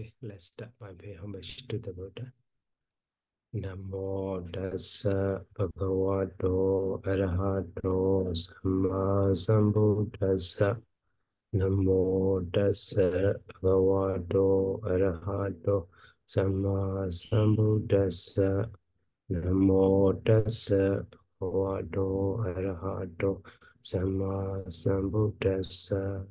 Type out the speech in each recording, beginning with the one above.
Okay, let's start by paying homage to the Buddha. Namo Tassa Bhagavato Arahato Samma Sambuddhassa. Namo Tassa Bhagavato Arahato Samma Sambuddhassa. Namo Tassa Bhagavato Arahato Samma Sambuddhassa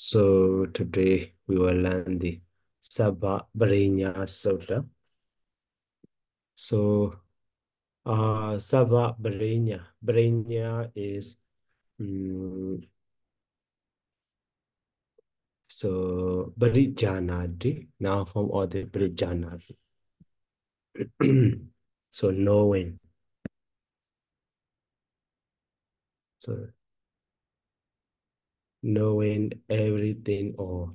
So today we will learn the Sabha Brinya Sutta. So uh Sabha Brinya. Is um, so Barijanadi, now from all the Barijanadi. so knowing. So knowing everything or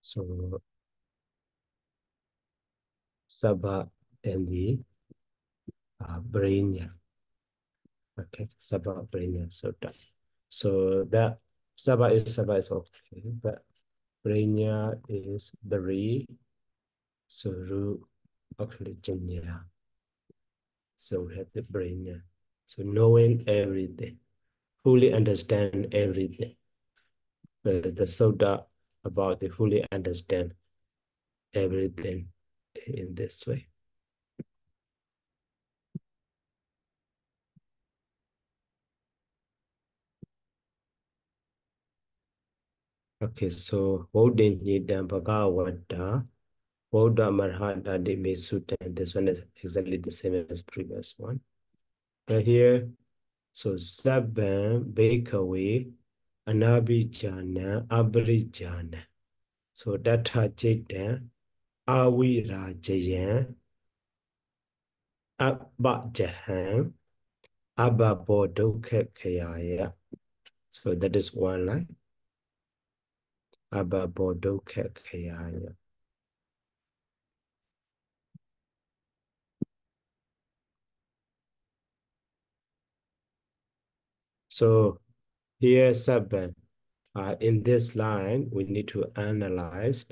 so Sabha and the uh, Brainya. Okay, Sabha Brainya Sutta. So that Sabha is Sabha is okay, but Brainya is Bari. So Ru actually Janya. So we have the Brainya. So knowing everything, fully understand everything. Uh, the Sutta about the fully understand everything in this way. Okay, so Bodhin Nidam Bhagavata, Bodha Marhata Dime Sutta, this one is exactly the same as previous one. Right here, so Sabban Bhikkhave Anabhijana Abhijana. So Datha Chitan Avirajayan Abbajahan Abbabodokkhayaya. So that is one line. Abbabodokkhayaya. So here seven. Uh, in this line, we need to analyze.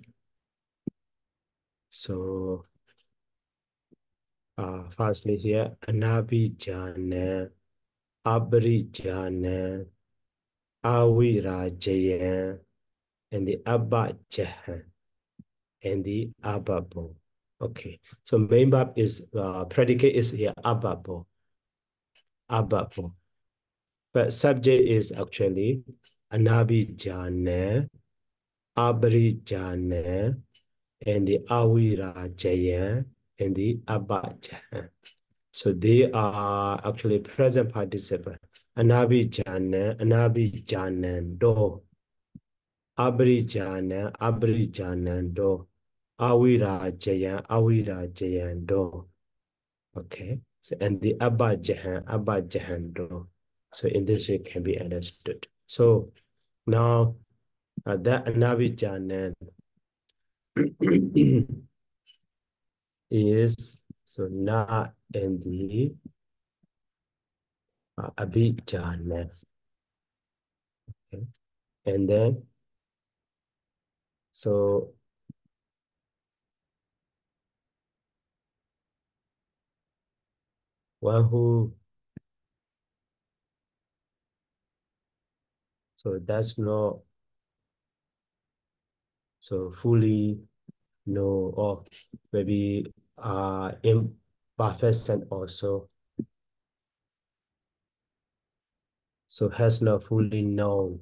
So uh, firstly here, Anabhijana, Abhijana, Avirajayan, and the Abbajahan, and the Ababo. Okay, so main verb is, uh, predicate is here, Ababo, Ababo. But subject is actually Anabhijana, Abhijana, and the Avirajayan, and the Abbajahan. So they are actually present participle. Anabhijana, Anabhijanando, Abhijana, Abhijanando, Avirajayan, Avirajayando. Okay, so, and the Abbajahan, Abbajahando. So in this way can be understood. So now uh, that Anabhijanan is so not in the uh, Abhijana. Okay. And then so one who so that's not so fully know or maybe uh imperfect and also. So has not fully known.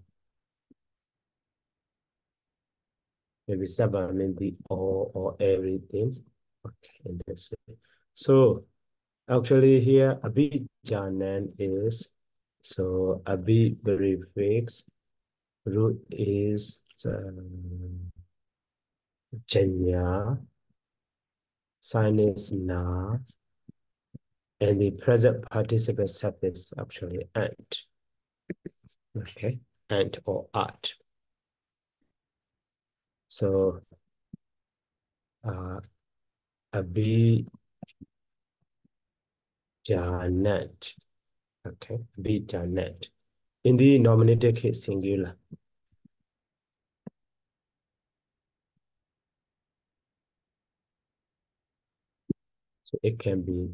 Maybe the all or everything. Okay in this way so actually here abhijanan is so abhi fixed root is um, sign is na, and the present participle suffix actually ant. Okay, ant or art. So, uh, abi janet. Okay, abi janet. In the nominated case singular. So it can be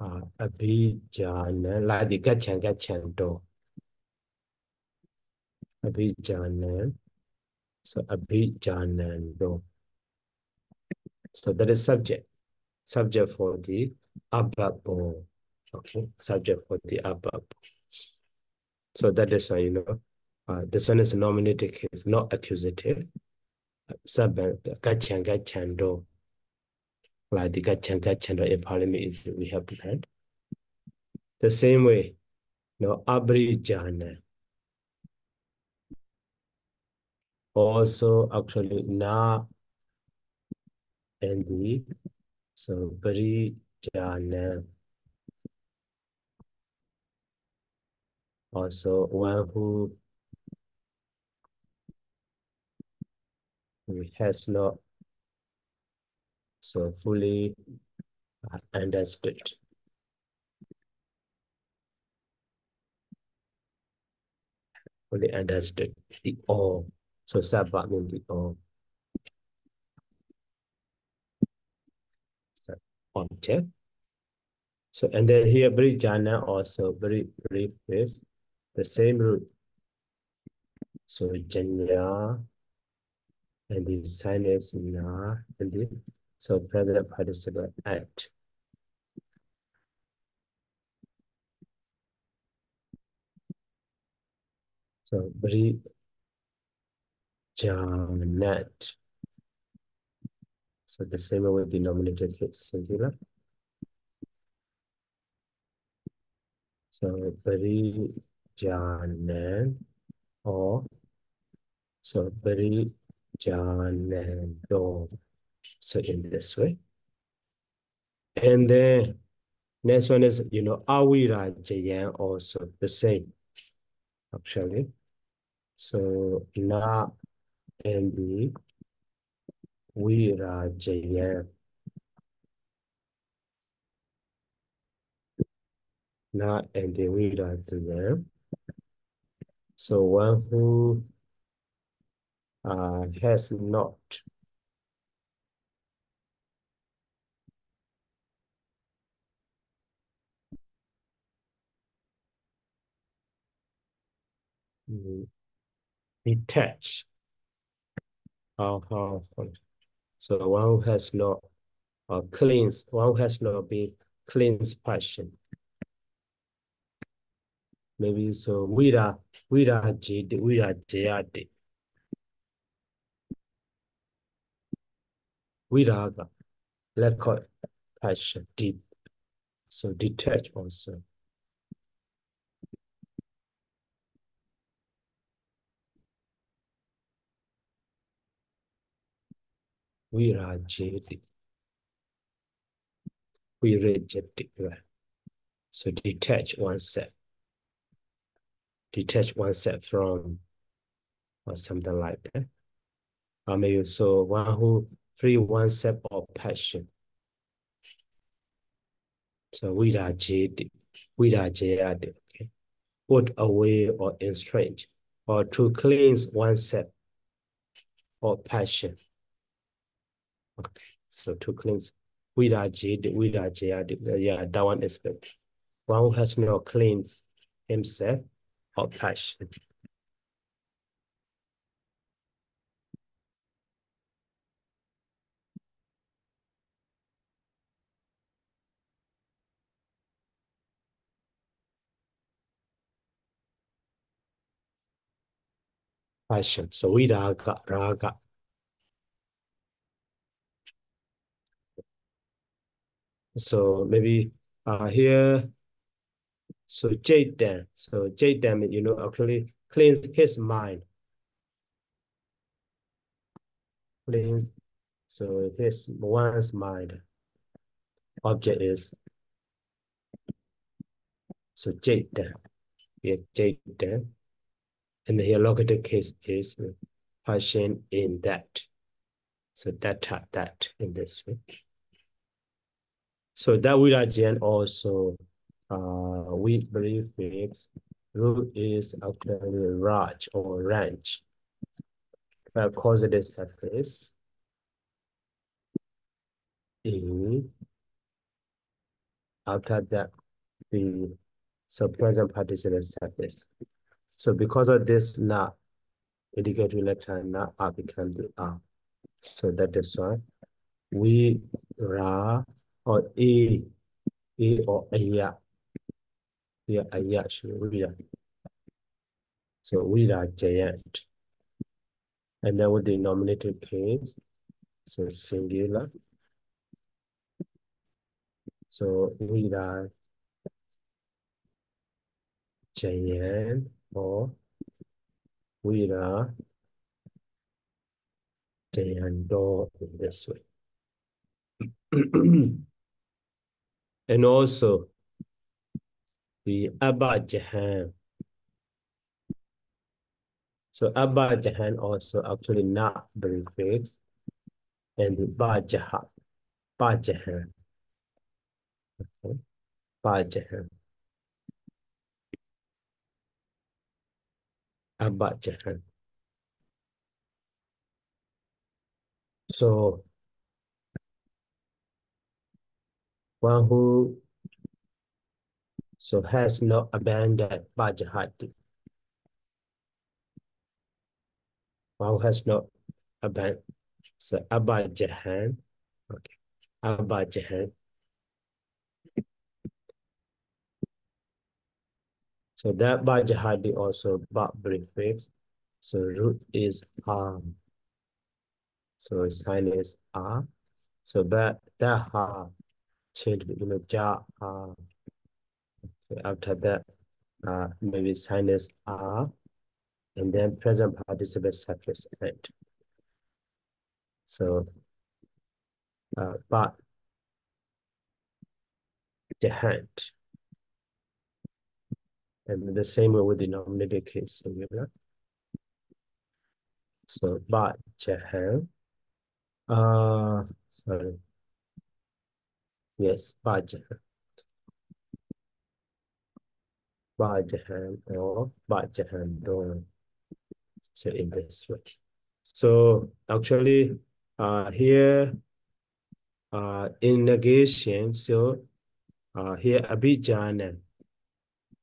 uh, Abhijana, like the Gachan Gachanto. Abhijana. So Abhijanando. So that is subject. Subject for the ababo. Okay, subject for the ababo. So that is why, you know, uh, this one is a nominative case, not accusative. Subject, Gachan Gachando like the Gachanka Chandra in Parliament is we have had. The same way, no Abrijana. Also, actually, na and the so Brijana. Also, one who has not so fully understood. Fully understood the all. So sabba means the all. So object. So and then here Brijana also very brief is the same root. So Janya and the sign is na and the so present participle at. So Bri Janet. So the same with the nominated case singular. So Bri Janet or so Bri Janendo. So in this way. And then next one is, you know, Awira Jayan also the same, actually. So Na and the Wira Jayan. Na and the Wira Jayan. So one who uh, has not detached. Uh, uh, so one who has not uh, cleansed, one who has not been cleansed passion. Maybe so vira vira jade vira. Viraga, lack of passion, deep. So detach also. Virajeti. Virajeti. So detach oneself. Detach oneself from or something like that. Or maybe so one who free oneself of passion. So virajeti. Virajayati. Okay. Put away or estrange or to cleanse oneself or passion. Okay, so to cleanse Virajid, Virajayad, yeah, that one aspect. One who has not cleansed himself or passion. Passion. So Viraga, Raga. So maybe uh here, so Jaden, so Jaden, you know, actually cleans his mind. Cleans, So here's one's mind. Object is so jade. Yeah, jade. And here located case is function in that. So data that in this way. So that again also uh we believe fix root is actually Raj or range. Because is surface in after that the so present participle surface. So because of this now indicator electron now R become the R. So that is why we ra or A A or Aya. Yeah, Aya we are. So we are giant. And then with the nominative case, so singular. So we are giant or we are giant in this way. and also the Abba Jahan. So Abba Jahan also actually not fixed. And the Ba Jahan. Ba Jahan. Okay. Ba Jahan. Abba Jahan. So one who so has not abandoned Bajahati. One who has not abandoned so Abba Jahan. Okay. Abba Jahan. So that Bajahadi also but prefix. So root is arm. So sign is R. So that that ha change you know ja okay, after that uh maybe sign is R and then present participle surface end. So uh but the hand. And the same way with the nominative case singular. So but Jahan. Uh, sorry. Yes, but Bajahan. Bajahan or Bajahan Don. So in this way. So actually, uh, here, uh, in negation, so uh, here Abhijana.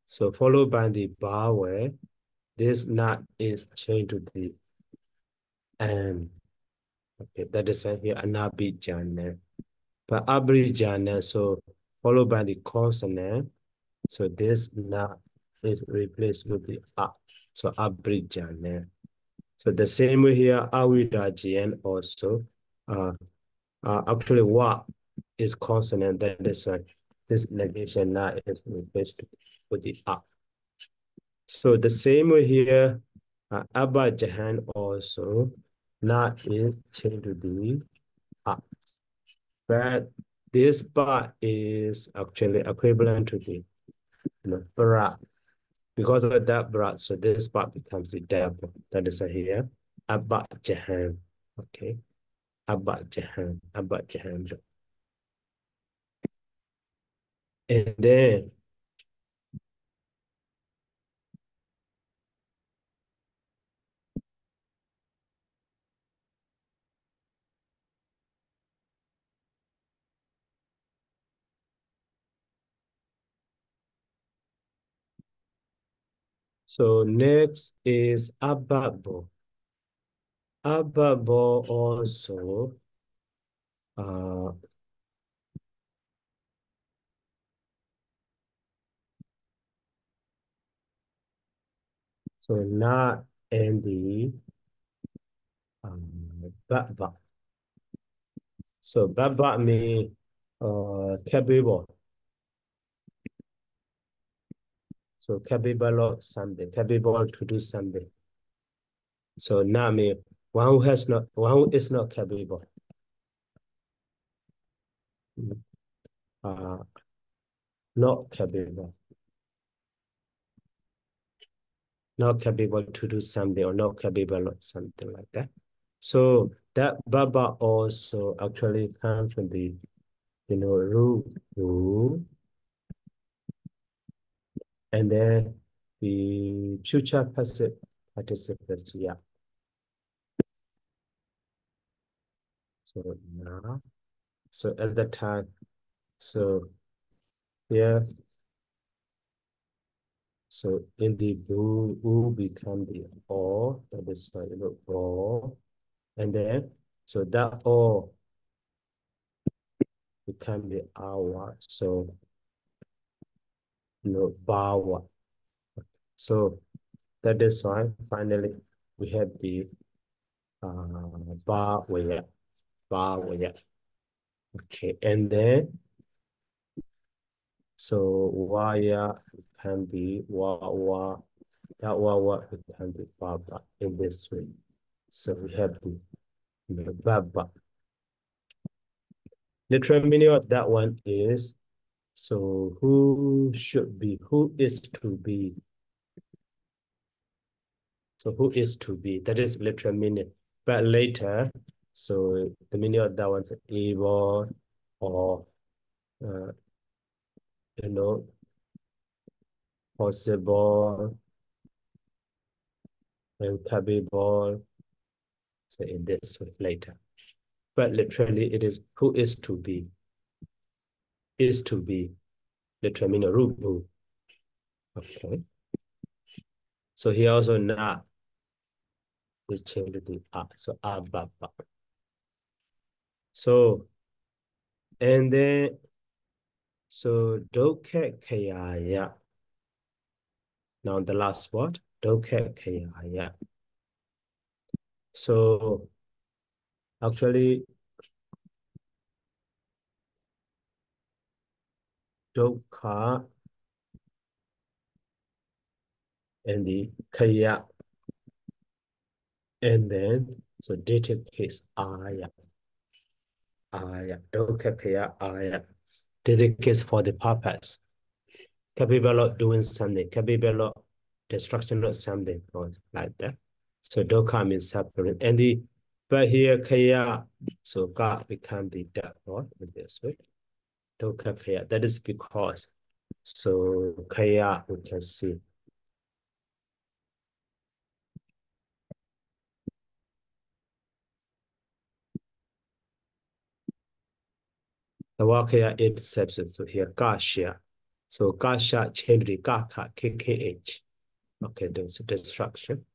So followed by the vowel, this not is changed to the and Okay, that is here anabhijana. But abhijana, so followed by the consonant. So this na is replaced with the a. So abhijana. So the same way here, avidajian also. Uh, uh, actually, what is consonant? That is why this negation na is replaced with the a. So the same way here, uh, also not is changed to the up. But this part is actually equivalent to the know, barat. Because of that barat, so this part becomes the double. That is here. Abba Jahan. Okay. Abba Jahan. Abba Jahan. And then So next is Ababo. Ababo also uh, so not in the um. So Baba means uh, capable. So capable of something, capable to do something. So Nami one who has not, one who is not capable. Uh, not capable. Not capable to do something or not capable of something like that. So that baba also actually comes from the, you know, ru, and then the future passive participants, yeah. So now, so at the time, so here, so in the blue, will become the or, that is why you know, or, and then, so that or become the hour, so, you know, power. So that is why finally we have the uh, bar where bar okay and then so wire can be wa wa that wa wa can be baba in this way. So we have the, the baba. Literal meaning of that one is so who should be who is to be so who is to be? That is literal meaning. But later, so the meaning of that one's able or uh, you know possible and capable. So in this later. But literally it is who is to be. Is to be. Meaning rubu. Okay. So he also not we change the a. So ababa. So, and then, so doke kaya. Now the last word, doke kaya. So, actually, doka and the kaya and then, so dative case aya. Aya. Dokakaya aya. Dative case for the purpose. Capable of doing something, capable of destruction of something, or like that. So doka means separate. And the but here kaya, so God become the death, right? In this way. Doka kaya. That is because so kaya we can see the Wakaya eight substance. So here, Kasha. So Kasha Chendri Kaka KKH. Okay, there's a destruction.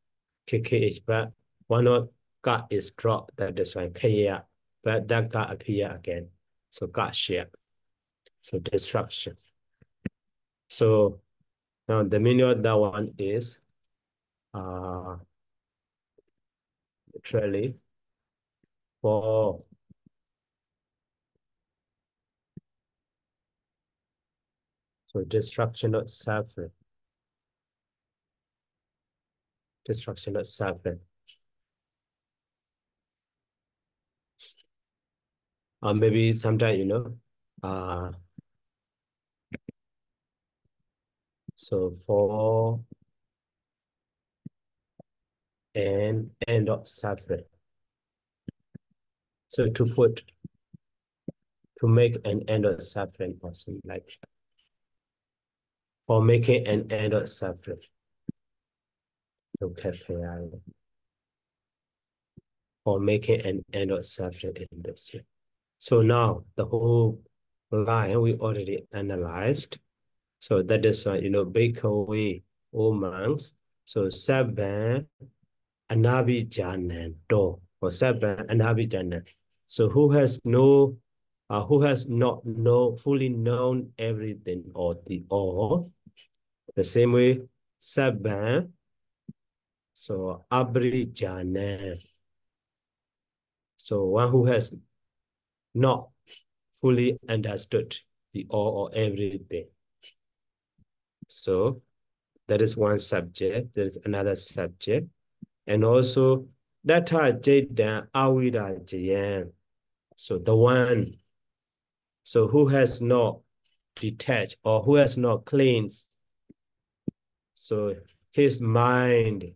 KKH, but one of Ka is dropped, that is why Kaya, but that Ka appear again. So Kasha. So destruction. So now the meaning of that one is uh literally for So destruction of suffering. Destruction of suffering. Or maybe sometimes, you know, uh, so for an end of suffering. So to put, to make an end of suffering something like or making an end of suffering. Okay, for making an end of suffering in this way. So now the whole line we already analyzed. So that is why, you know, Bhikkhave, all monks. So seven Anabhijanan do, or seven Anabhijanan. So who has no, uh, who has not know, fully known everything or the all, the same way, seven. So abrijana. So one who has not fully understood the all or everything. So that is one subject. There is another subject. And also Datta Jaitan Awida Jayan. So the one, so who has not detached or who has not cleansed. So his mind,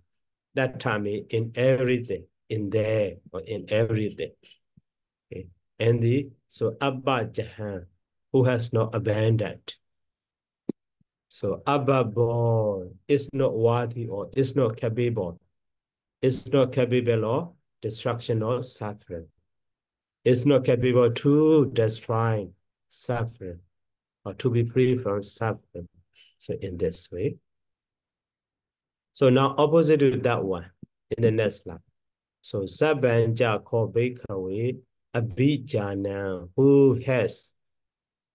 that time in everything, in there or in everything. Okay. And the so Abba Jahan, who has not abandoned. So Abba boy is not worthy or is not capable. It's not capable of destruction or suffering. It's not capable to destroy suffering or to be free from suffering. So in this way. So now opposite to that one in the next slide. So Sabanja called Bhikkhave Abhijana who has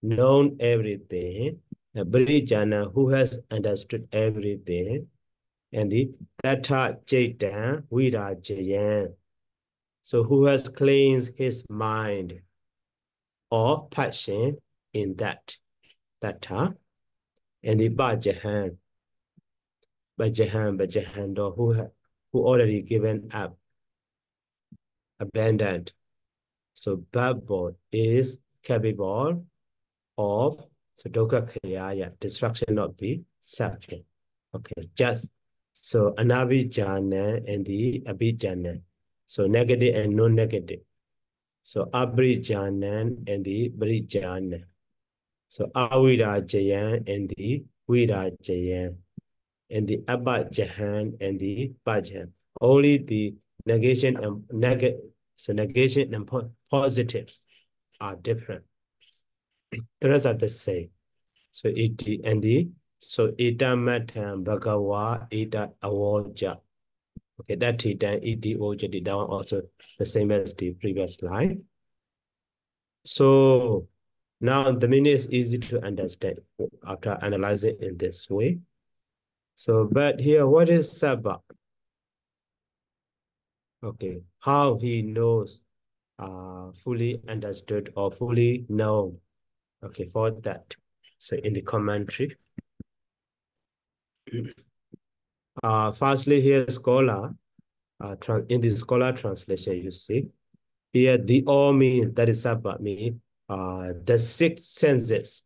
known everything, Abhijana uh, who has understood everything, and the Tata Jaitan Virajayan. So who has cleansed his mind or passion in that Tata, and the Bajahan, Bajahan, Bajahan, who, who already given up abandoned. So Babbo is capable of so Doka Kayaya, destruction of the suffering. Okay, just so Anabhijana and the Abhijana. So negative and non-negative. So Abhijana and the Brijana. So Awirajayan and the Virajayan. And the Abhajahan and the Bhajan. Only the negation and negative, so negation and po positives are different. The rest are the same. So it and the so ita matam bhagawa ita awoja. Okay, that ita iti ojati that one also the same as the previous line. So now the meaning is easy to understand after analyzing in this way. So, but here, what is sabba? Okay, how he knows, uh, fully understood or fully known. Okay, for that. So in the commentary. uh, firstly, here scholar, uh, in the scholar translation, you see, here the all means, that is about me, uh, the six senses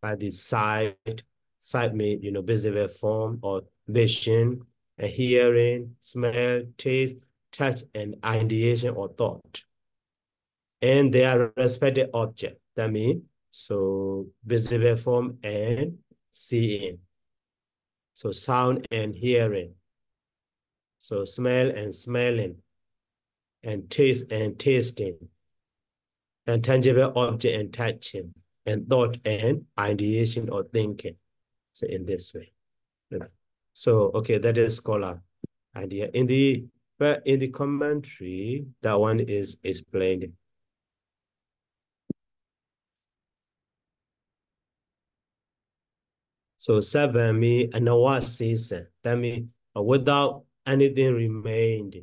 by the sight, sight mean, you know, visible form or vision, and hearing, smell, taste, touch, and ideation or thought. And they are respective object. That means, so visible form and seeing. So sound and hearing. So smell and smelling. And taste and tasting. And tangible object and touching. And thought and ideation or thinking. So in this way. So, okay, that is scholar idea. In the but in the commentary, that one is explained. So me and season. That means without anything remained.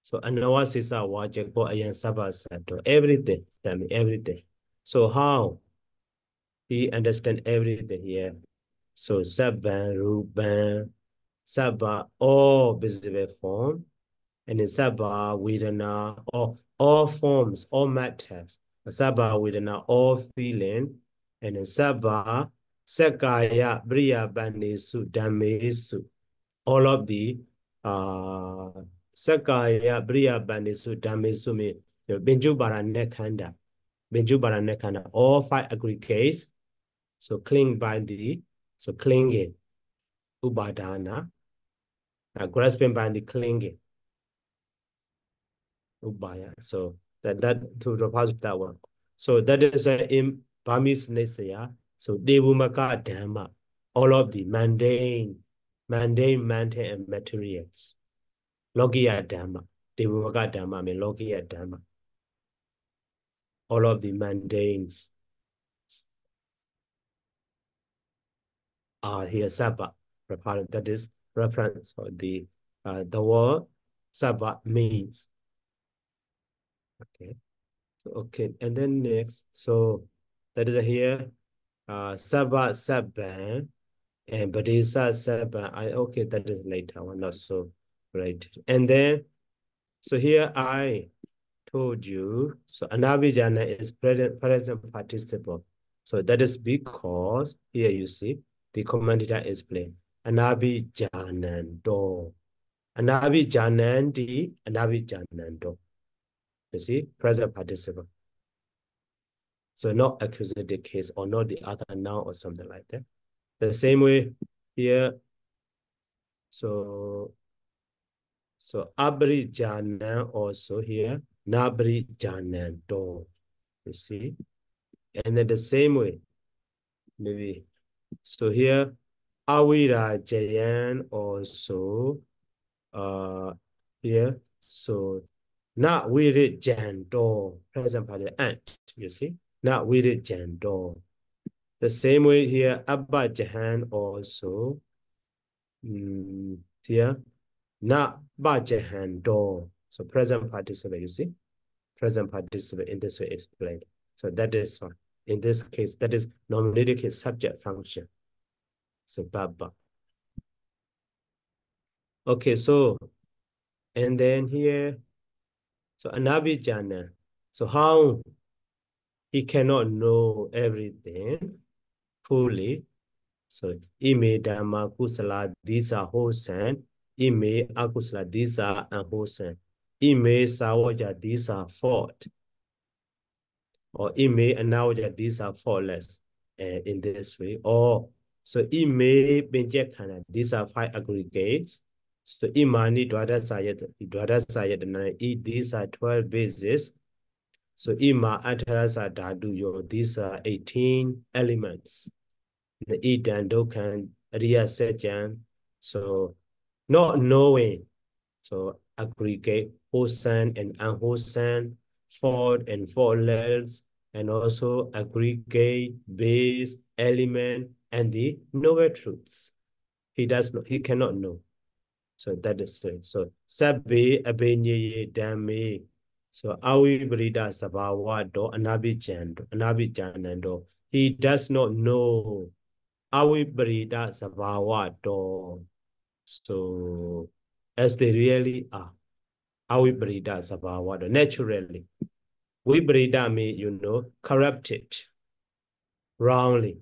So anawa sisa wajak po ayan saba sato. Everything. That means everything. So how? He understand everything here. So seven, ruban, Sabba, all visible form, and in Sabba, Vedana, all, all forms, all matters. Sabba, Vedana, all feeling, and in Sabba, Sakaya, Briya, Banesu, Dhamesu, all of the uh, Sakaya, Briya, Banesu, Dhamesu, mean Benju Baranekanda, Benju Baranekanda, all five aggregates, so cling by the, so clinging, Ubadana, uh, grasping by the clinging. Ubaya. So that that to deposit that one. So that is uh, in Burmese Nesaya. So Devumaka Dhamma, all of the mundane, mundane, mundane and materials. Logiya Dhamma. Devumaka Dhamma, I mean Logiya Dhamma. All of the mundanes are here Sabba. That is reference for the uh, the word Sabha means. Okay. So, okay, and then next, so that is here, uh, sabbat sabban and badisa sabban. I okay, that is later one, not so right. And then So here I told you, so anabhijana is present, present participle. So that is because here you see the commentator is playing anabhijanando. Anabhijanandi, anabhijanando. You see, present participle. So not accusative case or not the other noun or something like that. The same way here. So so abrijana also here. Nabrijanando. You see? And then the same way. Maybe. So here, Awira Jayan also uh here. So not Wirit Jando, present party ant, you see? Not Wirit Jando. The same way here, Abba Jahan also. Mm, here, not Bajahando. So present participle, you see? Present participle in this way explained. So that is one. In this case, that is nominative case subject function. So Baba. Okay, so and then here, so Anabhijana. So how he cannot know everything fully. So ime dhamma kusala, these are wholesome. Ime akusala, these are unwholesome. Ime sawaja, these are fault. Or ime anawaja, these are faultless uh, in this way. Or so ime benjekana, these are five aggregates. So imani dwada sayat, dwada sayat, these are 12 bases. So ima atarasa dhatu yo, these are 18 elements. The idan dokan riya sejan. So not knowing. So aggregate wholesome and unwholesome, fault and faultless, and also aggregate base element and the knower truths. He does not, he cannot know. So that is it. So sabbe abhenye dhamme. So avibrida sabhawa do anabhijando, anabhijanando. He does not know avibrida sabhawa do. So as they really are. Avibrida sabhawa do, naturally. Vibrida mean, you know, corrupted, wrongly.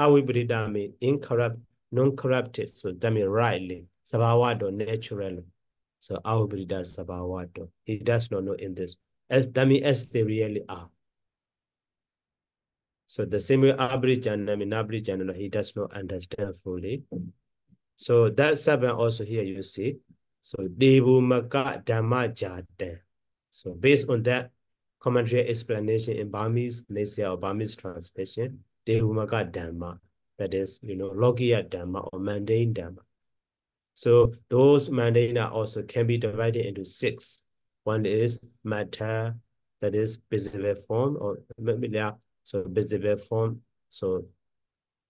Avibrida mean incorrupt, non-corrupted. So that means rightly. Sabhavado naturally. So Avibrida Sabhavado. He does not know in this. As means as they really are. So the same way Abrijana, I mean Abrijana, he does not understand fully. So that seven also here you see. So Devumaka Dhamma Jatan. So based on that commentary explanation in Burmese, Nasia or Burmese translation, Devumaka Dhamma. That is, you know, Logiya Dhamma or mundane Dhamma. So those mundane also can be divided into six. One is matter, that is visible form, or so visible form. So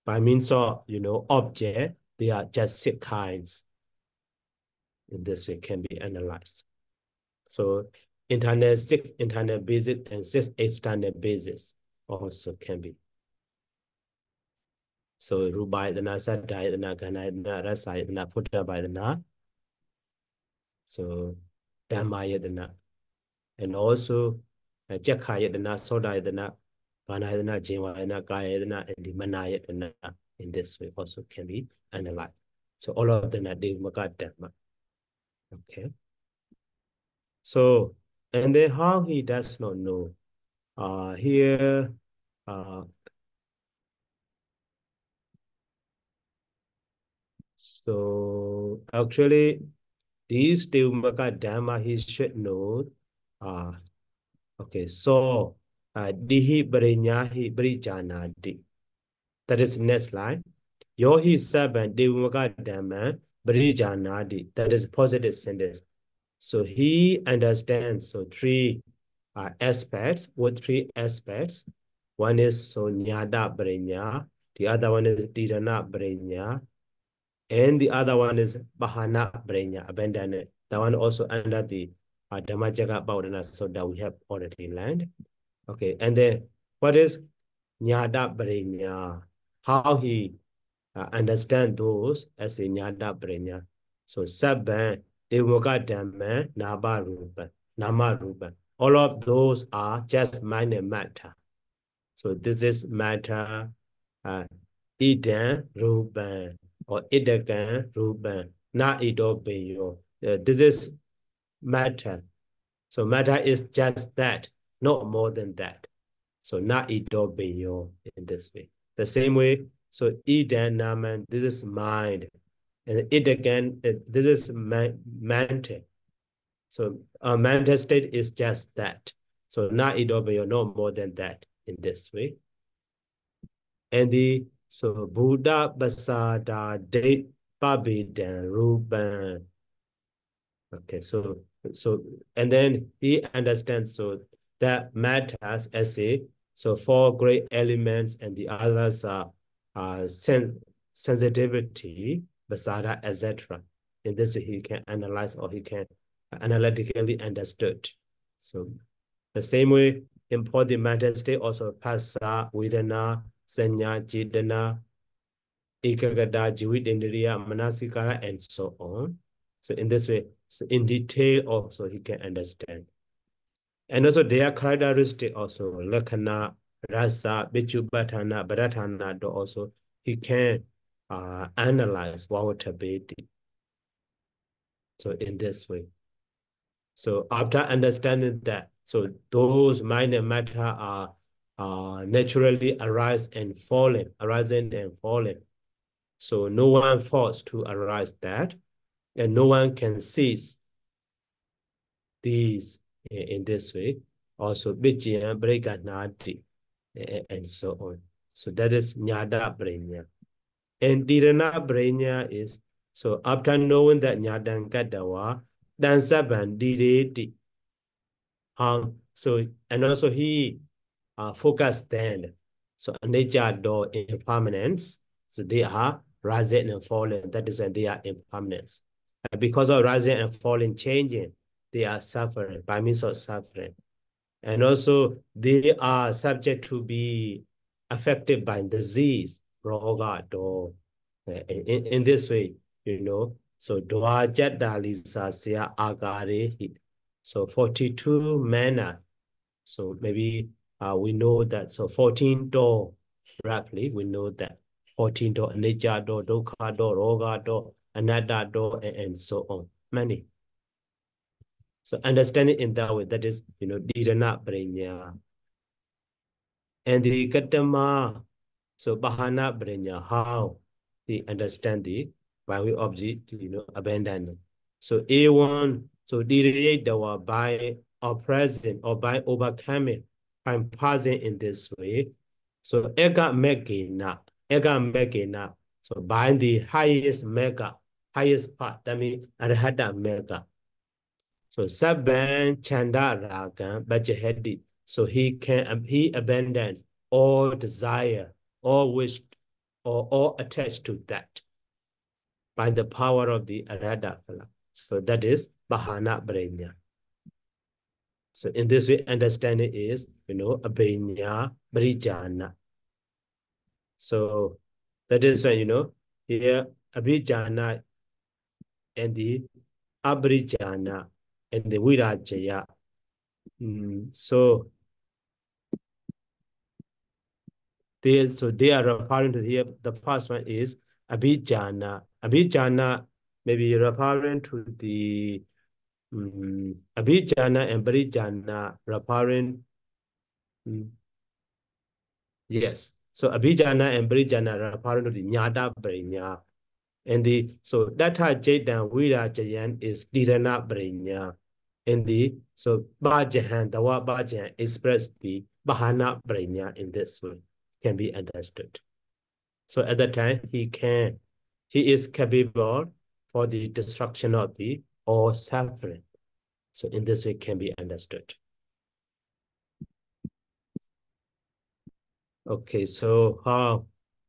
by means of you know object, they are just six kinds. In this way can be analyzed. So internal six internal basis and six external basis also can be. So Rubayadana, Saddhayadana, Ganayadana, Rasayadana, Puttabayadana. So Dhammayadana. And also uh, Jakhayadana, Sodayadana, Vanayadana, Jivayadana, Kayadana, and the Manayadana in this way also can be analyzed. So all of them are Devmaka Dhamma. Okay. So, and then how he does not know. Uh, here, uh, So actually, these Devmaka Dhamma he should know. Uh, okay, so uh, Dihi Parinyahi Parijanati. That is next line. Yohi Saban Devmaka Dhamma Parijanati. That is positive sentence. So he understands so three uh, aspects, with three aspects. One is so Nyada Parinya, the other one is Didana Parinya, and the other one is Bahana Brenya, abandoned. That one also under the uh, Dhammajaga Bhavana, so that we have already learned. Okay, and then what is Nyada Brenya? How he uh, understand those as a Nyada Brenya. So Sabban Demoka Dhamma, Naba Rupa, Nama Rupa. All of those are just and matter. So this is matter, uh, Idan Rupa, or Idagan Rupa, Na Ido Beyo. Uh, this is matter. So matter is just that, not more than that. So na Ido Beyo in this way. The same way, so Idan Naman, this is mind. And it again, this is man. So a mental state is just that. So na idobayo, no more than that in this way. And the so Buddha Basada Date Pabidan Ruban. Okay, so so and then he understands so that matters as a so four great elements and the others are uh sen sensitivity basada, etc. In this way, he can analyze or he can analytically understood. So the same way, import the mental state also pasa, vedana, sanya, jidana, ekagata, jividindriya, manasikara, and so on. So in this way, so in detail also he can understand. And also their characteristic also, lakana, rasa, bichupatana, bharatana, also he can uh, analyze volatility. So in this way. So after understanding that, so those minor matter are uh, naturally arise and falling, arising and falling. So no one forced to arise that, and no one can seize these in this way. Also, Bijian, Breganati, and so on. So that is Nyada Brenya. And Tirana Brenya is, so after knowing that Nyadan Kadawa, Dan Saban Direti. Um, so, and also he uh, focused then. So, nature door impermanence. So they are rising and falling. That is when they are impermanence. And because of rising and falling, changing, they are suffering by means of suffering. And also they are subject to be affected by disease roga do. In, in this way, you know, so dwa jaddali sa siya agare So 42 manner. So maybe uh, we know that. So 14 door, roughly, we know that. 14 door, anicca door, dukkha door, roga door, anatta and, so on. Many. So understanding in that way. That is, you know, didana prenya. And the katama so Bahana Brenya, how they understand the way of the you know abandonment. So A1, so the by or present or by overcoming, by passing in this way. So ega megina, ega megina. So by the highest mega, highest part, that means arhata mega. So Saban Chanda Ragan Bajahedi. So he can um, he abandons all desire all wish, or, or attached to that by the power of the Arada Phala. So that is Bahana Brenya. So in this way, understanding is, you know, Abhenya Brijana. So that is when, you know, here Abhijana and the Abrijana and the Virajaya. Mm, so They, so they are referring to here, the first one is Abhijana. Abhijana may be referring to the um, Abhijana and Parijana referring. Um, yes. So Abhijana and Parijana referring to the Nyada Brinya. And the so Datha Jaitan Vira Jayan is Dirana Brinya. And the so Bajahan, word Bajahan express the Bahana Brinya in this way can be understood. So at that time, he can, he is capable for the destruction of the all suffering. So in this way can be understood. Okay, so how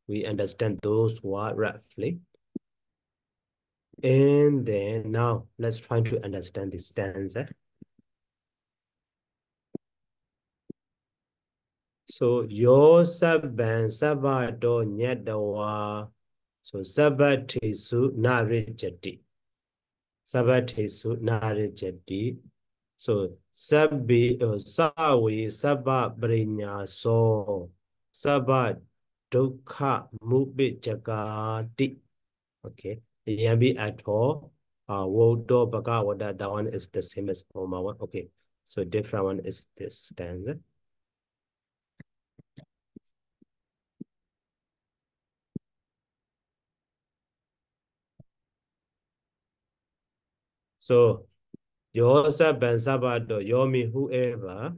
we understand those words roughly. And then now let's try to understand the stanza. So yo sabban sabato nyadawa. So sabbatesu narijati. Sabatesu narijati. So sabbi uh, sawi sabba brinya so sabba dukkha mubijagati. Okay. Yambi at all. Uh, Wodo Bhagavata, that one is the same as former one. Okay. So different one is this stanza. So your Saban Sabado, Yomi, whoever.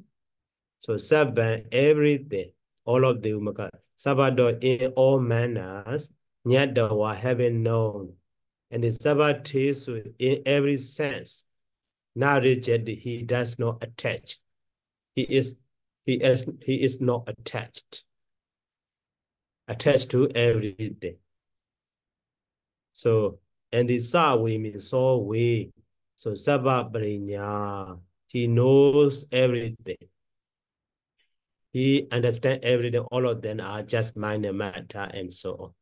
So Saban, everything, all of the oh Umaka. Sabado in all manners, Nyadawa having known. And the Sabbatesu in every sense. Now rejected, he does not attach. He is he is he is not attached. Attached to everything. So and the sa we means so we so Sabba he knows everything. He understands everything. All of them are just minor matter and so on.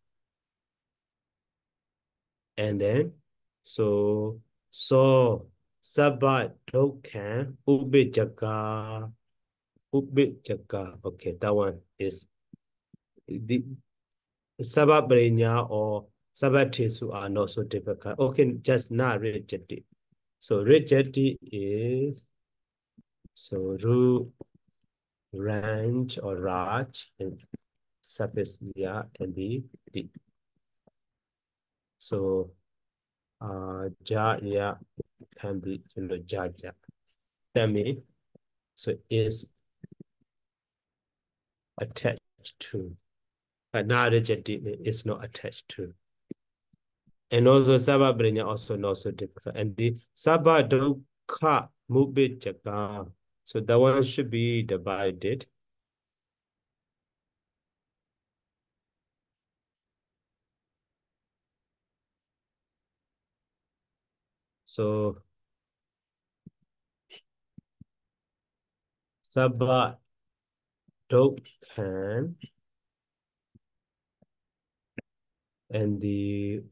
And then, so, so, Sabba Dokhan Ubijaka, Ubijaka. Okay, that one is the, Sabba Brinya or Sabba Tesu are not so difficult. Okay, just not it. So rigidity is so Ru range or Raj and surface and the D. So uh Ja yeah can be you know ja. That means so is attached to rigidity is not attached to. And also Sabha Brinya also not so difficult. And the Sabha Dukha Mubijaka. So that one should be divided. So Sabha Dukhan and the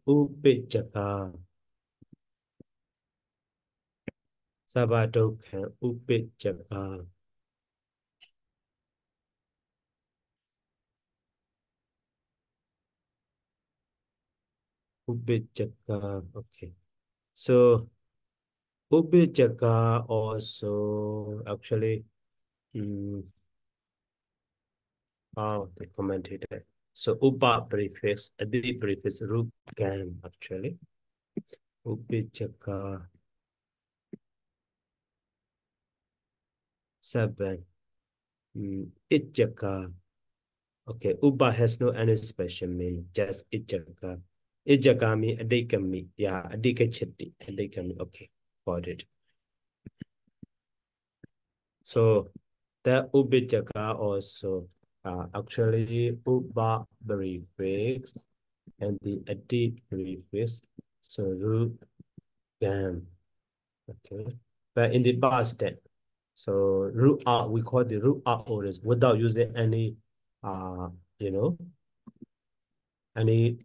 Upijaka. Sabadokha Upijaka. Upijaka. Okay. So Upijaka also actually um, oh they commented that. So upa prefix, adi prefix, rupam actually. Upijaka. Seven. Mm, Ijaka. Okay, upa has no any special meaning, just ijaka. Ijaka means adikami. Yeah, adikachiti. Adikami. Okay, got it. So the ubijaka also uh, actually uba prefix and the adi prefix. So root gam. Okay. But in the past tense, so root out, we call the root out orders without using any uh, you know, any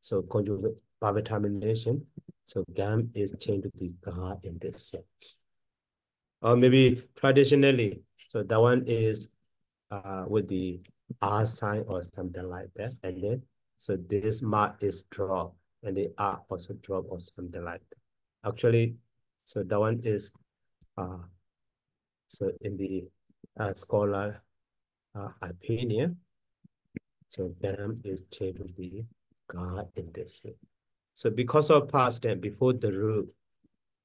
so conjugate verb termination. So gam is changed to the ga in this. Or maybe traditionally, so that one is uh, with the R sign or something like that. And then, so this mark is drop and the R also drop or something like that. Actually, so that one is, uh, so in the uh, scholar uh, opinion, so Gam is changed to be God in this way. So because of past tense, before the root,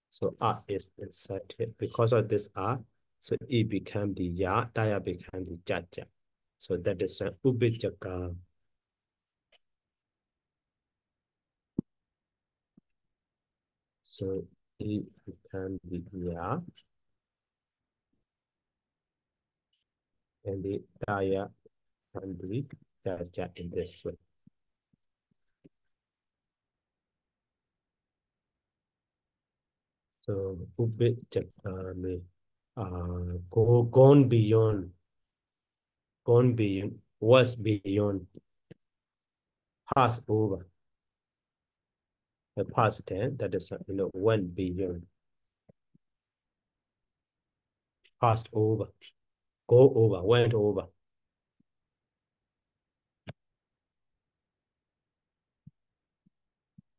so R is inserted. Because of this R, so it became the Ya, Daya became the Jaja. So that is an Ubijaka. So it become the Ya. And the the Jaja in this way. So Ubijaka uh, go gone beyond, gone beyond, was beyond, pass over. a past tense, that is, you know, went beyond. Passed over, go over, went over.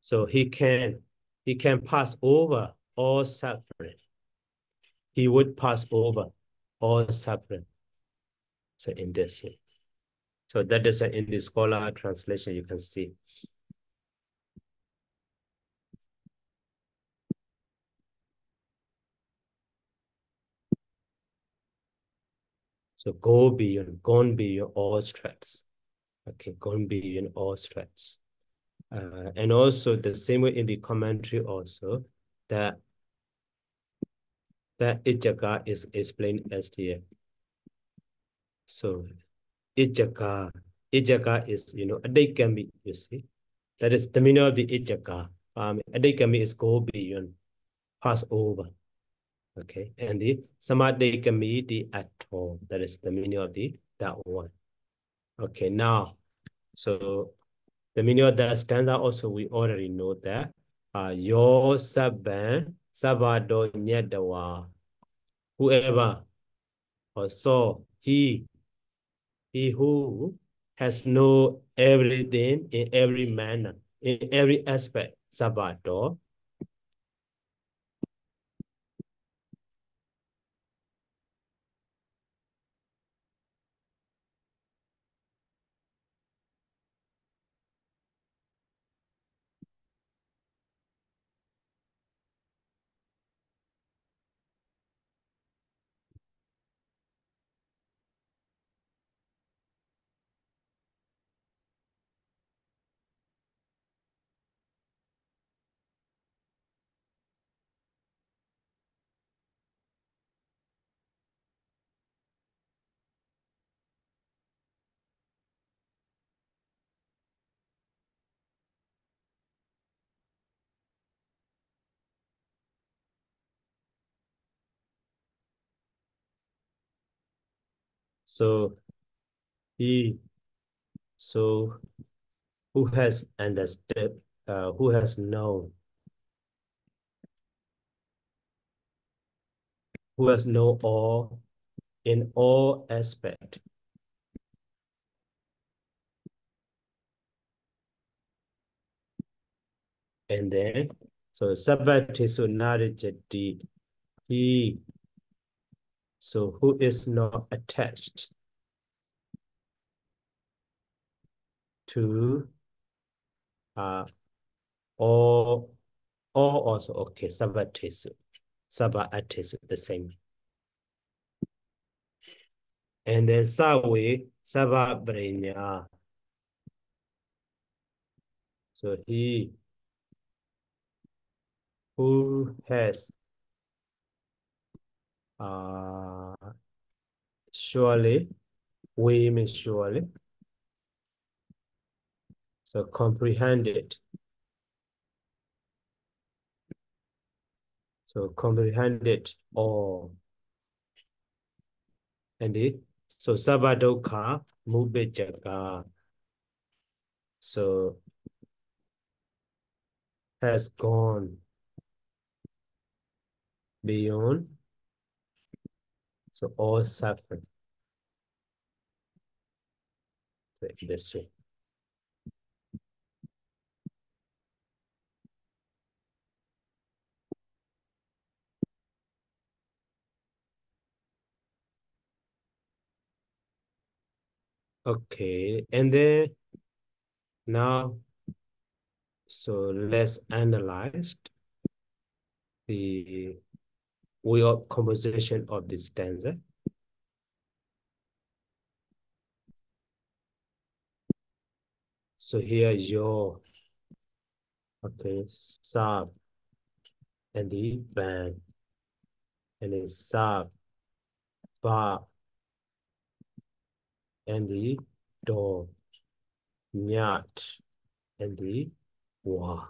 So he can, he can pass over all suffering. He would pass over all suffering. So in this way. So that is in the scholar translation, you can see. So go beyond, gone beyond all threats. Okay, gone beyond all threats. Uh, and also the same way in the commentary also that that Ijaka is explained as here. So Ijaka, Ijaka is, you know, Adikami, you see. That is the meaning of the Ijaka. Um, Adikami is go beyond, pass over. Okay, and the Samadikami, the at all. That is the meaning of the that one. Okay, now, so the meaning of that stanza also we already know that. Uh, Yo Sabado Nyadawa. Whoever or saw he he who has know everything in every manner, in every aspect, Sabado. So he, so who has understood, uh, who has known, who has known all in all aspect. And then, so sabati sunarajati, he, so who is not attached to uh, all, all also, okay, sabatisu, sabatisu, the same. And then sawe, sababrenya. So he who has uh, surely, we mean surely, so comprehend it. So comprehend it all. And the so Sabadokha Mubijaka. So has gone beyond so all suffering. This way. Okay, and then now, so let's analyze the of composition of this stanza. So here is your, okay, sub and the band and the sub bar and the door, nyat, and the wa,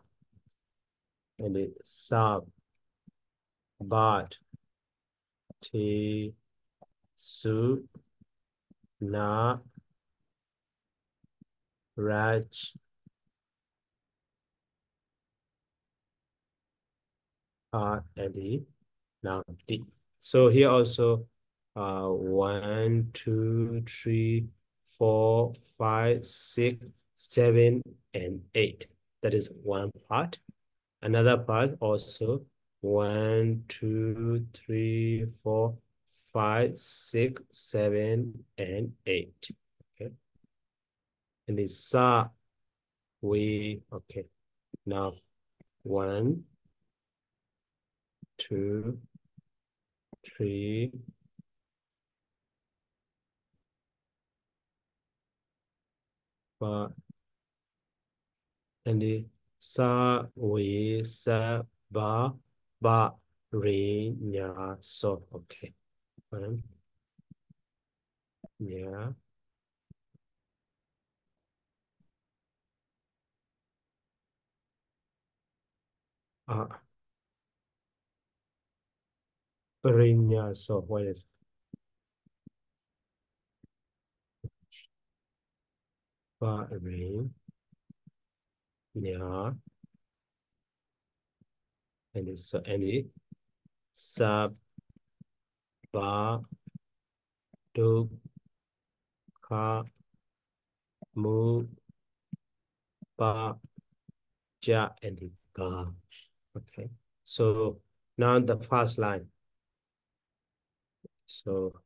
and the sub, bat, te, su, na, raj, R and D. So here also uh one, two, three, four, five, six, seven, and eight. That is one part. Another part also one, two, three, four, five, six, seven, and eight. Okay. And the sa we okay. Now one, two, three, four, and the sa we sa ba ba re nya so okay one yeah uh Rinya, so what is ba and so any sa ba do ka mu ba ja and the ga. Okay. So now the first line. So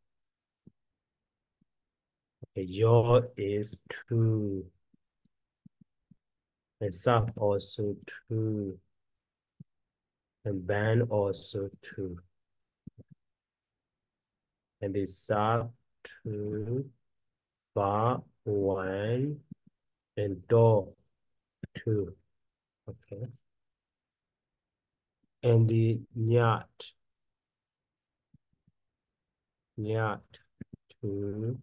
okay, your is two and sub also two and band also two and the sub two bar one and door two. Okay. And the nyat nyat two.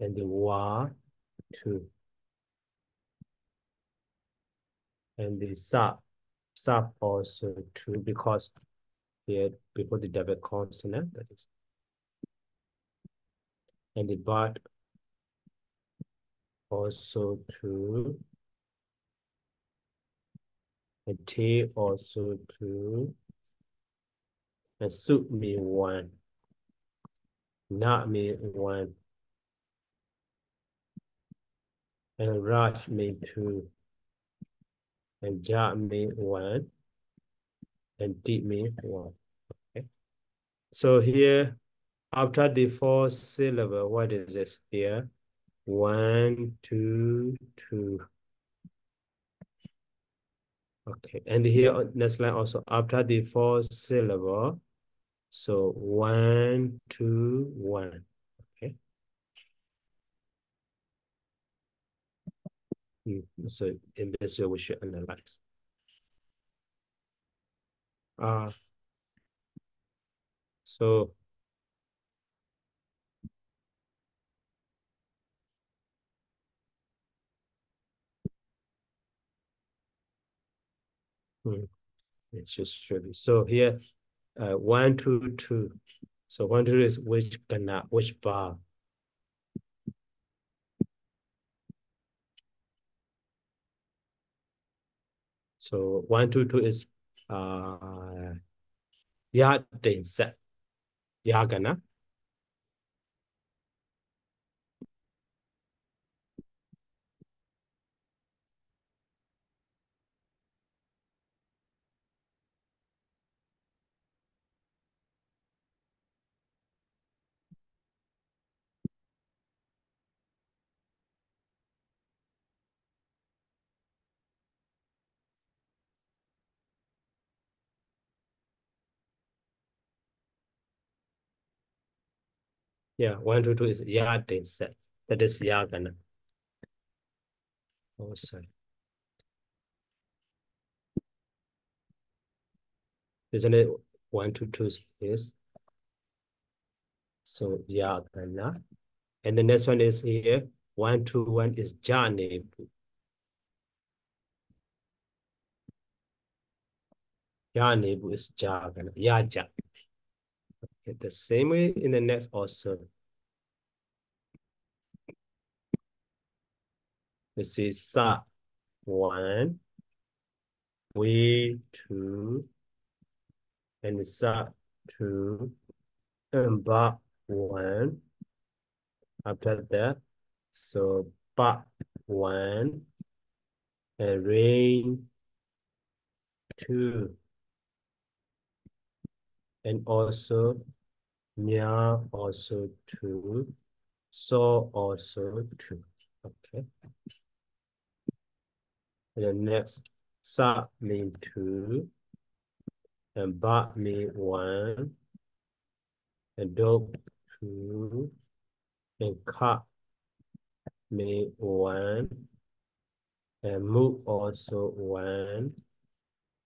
And the wa two. And the sub sub also two because here before the double consonant that is. And the but also two and T also two and suit me one not me one and rush me two and jot me one and deep me one. Okay. So here after the fourth syllable what is this here? One two two. Okay. And here uh, next line also after the fourth syllable so one two one okay Mm, So in this way, we should analyze. Uh, so hmm, it's just really so here, uh, one, two, two. So one, two is which kana, which bar? So one, two, two is uh set. Ya Yeah, one, two, two is ya định set. That is ya gana. Oh, sorry. Isn't it one, two, two is so ya gana. And the next one is here. One, two, one is jane. Jane is ja gana. The same way in the next also. This is sa. One, we two, and sa two and ba one. After that. So ba one and rain two. And also nya also two so also two okay. And the next sa mean two and ba mean one and dog two and ka mean one and mu also one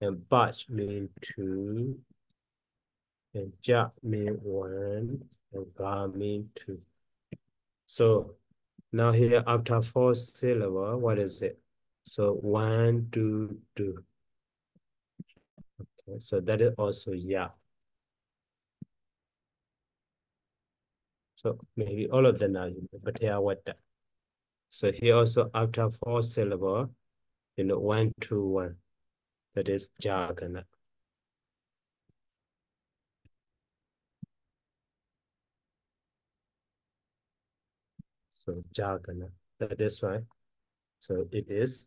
and batch mean two and ja mean one and ga two so now here after four syllable what is it so one two two okay so that is also yeah So maybe all of them are, but here what? So here also after four syllable, you know, one, two, one. That is jargon. So jargon. That is why. So it is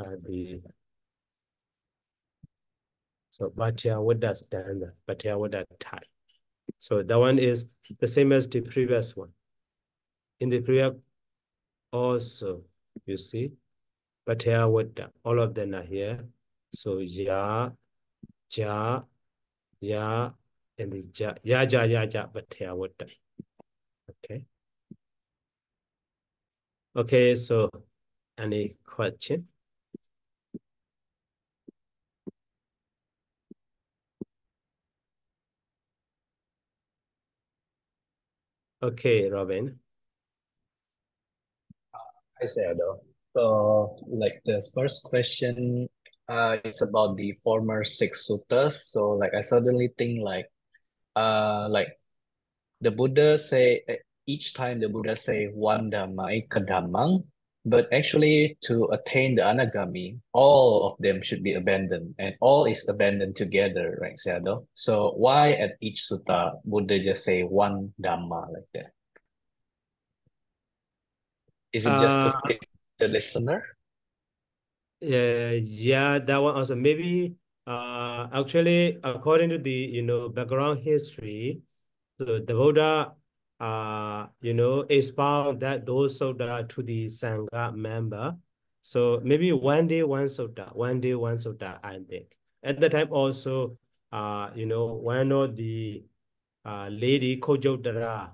uh, the so Bhatia Wada standard, Bhatia Wada type. So that one is the same as the previous one. In the previous also, you see, what all of them are here. So ya, ja, ya, and the ja, ya, ja, ja, here what Okay. Okay, so any question? Okay, Robin. I Hi, Sayadaw. So, like the first question, uh, it's about the former six suttas. So, like I suddenly think like, uh, like the Buddha say each time the Buddha say one dhamma kadamang, but actually to attain the anagami, all of them should be abandoned, and all is abandoned together, right, Sayadaw? So why at each sutta Buddha just say one dhamma like that? Is it just to Uh, fit the listener? yeah, yeah, that one also maybe uh actually according to the you know background history, so the Buddha uh you know expound that those sutta to the Sangha member. So maybe one day one sutta, one day one sutta, I think. At the time also, uh, you know, one of the uh lady Khujjuttara,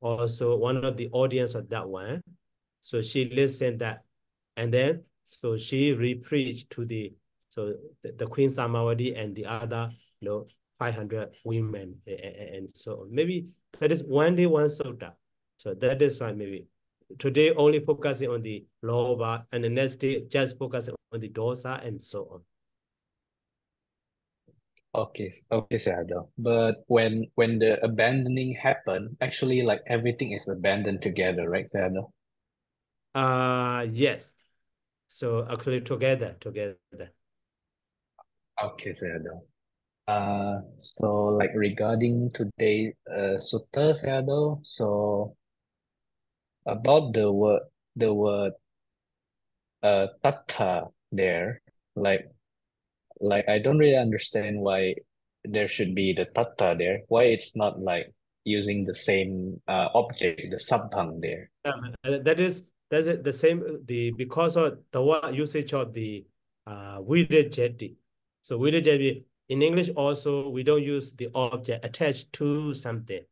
also one of the audience of that one. So she listened that, and then so she re-preached to the so the, the Queen Samawati and the other you know 500 women and, and so on. Maybe that is one day one sutta. So that is why maybe today only focusing on the lower and the next day just focusing on the dosa and so on. Okay, okay, Sayadaw. But when when the abandoning happened, actually like everything is abandoned together, right, Sayadaw? Uh yes. So actually together, together. Okay, Sayadaw. Uh, so like regarding today uh sutta, Sayadaw, so about the word the word uh tattva there, like like I don't really understand why there should be the tattva there. Why it's not like using the same uh object, the sabbang there. Um, that is that's it, the same the because of the usage of the uh jeti. So jeti in English also we don't use the object attached to something.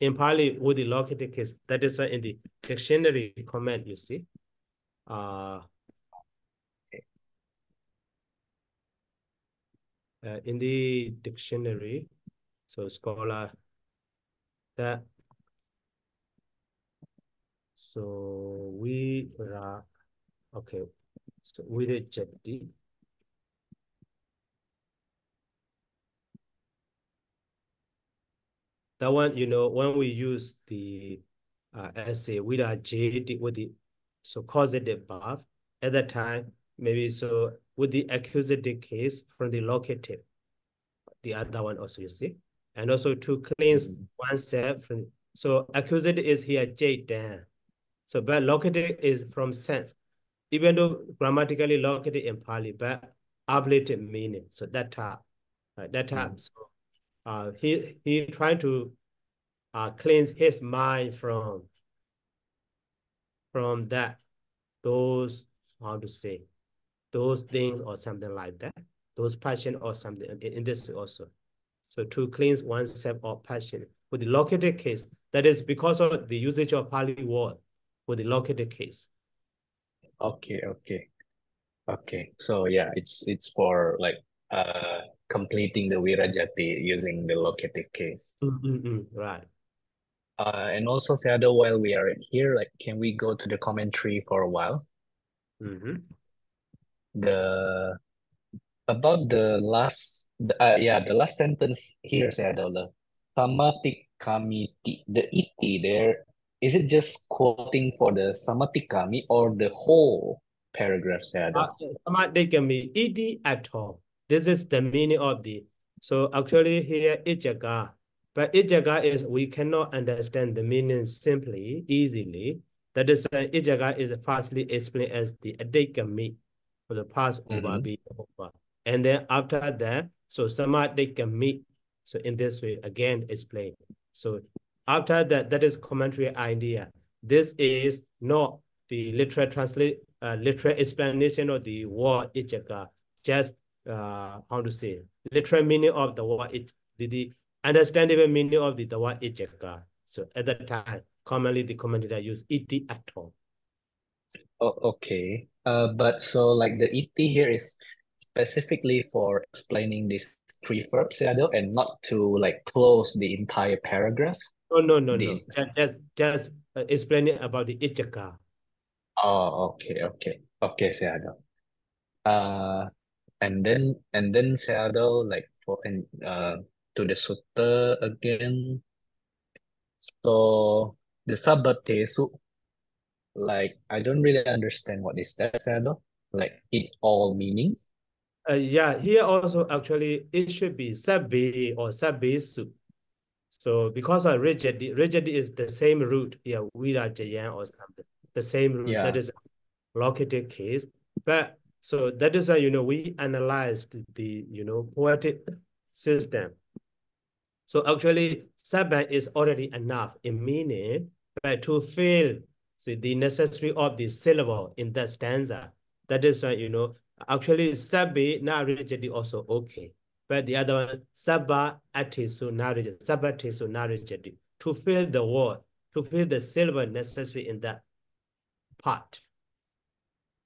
In Pali with the located case, that is in the dictionary comment you see. Uh, uh, in the dictionary, so scholar that so we are okay. So we did jeti. That one, you know, when we use the uh, essay with a J with the so causative verb at that time, maybe so with the accusative case from the locative. the other one also, you see. And also to cleanse mm -hmm. oneself. From, so accusative is here, Jaitan. So but located is from sense. Even though grammatically located in Pali, but ablative meaning. So that time, uh, that time. Mm -hmm. So uh, he he trying to uh, cleanse his mind from from that those how to say those things or something like that those passion or something in, in this also. So to cleanse oneself of passion. With the located case that is because of the usage of Pali word with the located case. Okay okay. Okay so yeah it's it's for like uh completing the Wirajati using the locative case. Mm -hmm, right. Uh, and also, Sayadaw, while we are here, like, can we go to the commentary for a while? Mm -hmm. The about the last, uh, yeah, the last sentence here, Sayadaw, the Samatikami, the iti there, is it just quoting for the Samatikami or the whole paragraph, Sayadaw? Uh, Samatikami, iti at all. This is the meaning of the, so actually here, ijaga, but ijaga is, we cannot understand the meaning simply, easily. That is why ijaga is firstly explained as the adikami for the past mm -hmm. be over. And then after that, so samadikami. So in this way, again, explained. So after that, that is commentary idea. This is not the literal translate, uh, literal explanation of the word ijaga, just uh, how to say, literal meaning of the word, it, the, the understandable meaning of the, the word ichaka. So at that time, commonly the commentator use iti at all. Oh, okay. Uh, but so like the iti here is specifically for explaining this three verbs, and not to like close the entire paragraph? No, no, no, the... no. Just, just, just uh, explaining about the ichaka. Oh, okay, okay. Okay, Sayadaw. Uh, and then and then Sayadaw like for and uh to the sutta again. So the sabatesu, like I don't really understand what is that Sayadaw. Like it all meaning. Uh, yeah, here also actually it should be sabe or sabesu. So because of rigid, rigid is the same root, yeah, virajayan or something, the same root. Yeah. That is located case. But so that is why, you know, we analyzed the, you know, poetic system. So actually, Sabbath is already enough in meaning, but to fill so the necessary of the syllable in that stanza, that is why, you know, actually Sabbi, not rigidly also okay. But the other one, Sabba atisu, not rigid, Sabba atisu, not rigidly, to fill the word, to fill the syllable necessary in that part.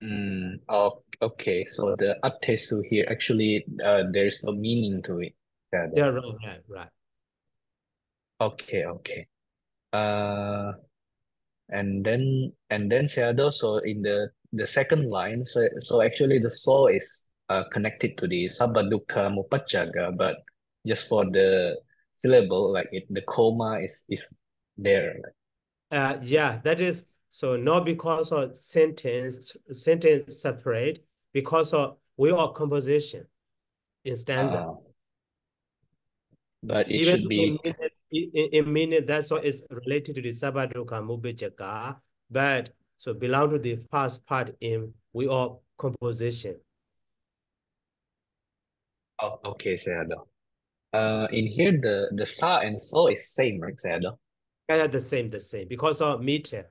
Mm, oh, okay. So the atesu here, actually, uh, there is no meaning to it. Yeah, right, right, right. Okay, okay. Uh, and then and then Sayadaw, so in the the second line, so so actually the so is uh connected to the sabaduka mupachaga, but just for the syllable, like it the comma is is there. Uh, yeah, that is so not because of sentence, sentence separate, because of we are composition in stanza. Uh, but it Even should be... In, in, in minute, that's what is related to the Sabaduka Mubijaka, but so belong to the first part in we are composition. Oh, okay, Sayadaw. Uh, in here, the, the sa and so is same, right, Sayadaw? Yeah, the same, the same. Because of meter,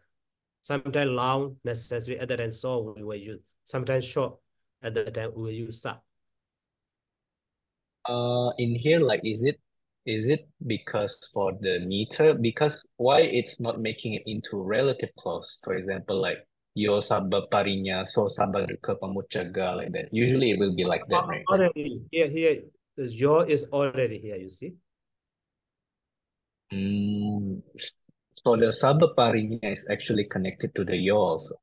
sometimes long necessary other than so we will use. Sometimes short other than we will use sub. Uh in here like is it is it because for the meter? Because why it's not making it into relative clause? For example like yo sabba parinya so sabba pamuchaga like that. Usually it will be like that right? Already. Here here your is already here you see? Mm, so the sabaparinya is actually connected to the yo also.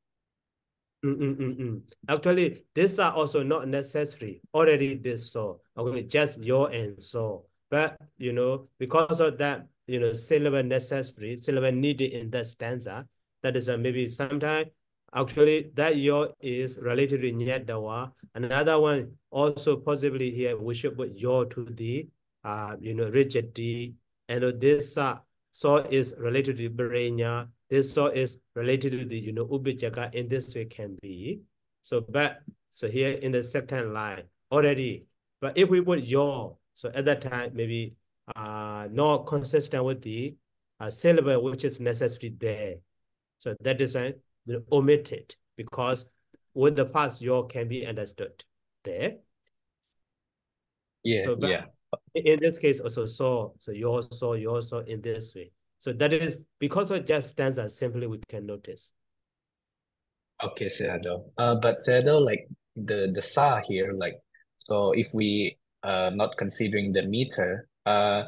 Mm -mm -mm, mm. Actually, these are also not necessary. Already this so. Okay, just yo and so. But you know, because of that, you know, syllable necessary, syllable needed in that stanza, that is uh, maybe sometimes actually that yo is related to nyadawa. Another one also possibly here we should put yo to the uh, you know, rigidity, and this uh, so is related to Barenya, this so is related to the, you know, Ubijaka in this way can be. So, but, so here in the second line already, but if we put your, so at that time, maybe uh, not consistent with the uh, syllable which is necessary there. So that is why omit it because with the past your can be understood there. Yeah, so yeah. In this case also so, so you also, you also in this way. So that is because it just stands as simply we can notice. Okay, Sayadaw. Uh, but Sayadaw, like the the sa here, like so if we uh not considering the meter, uh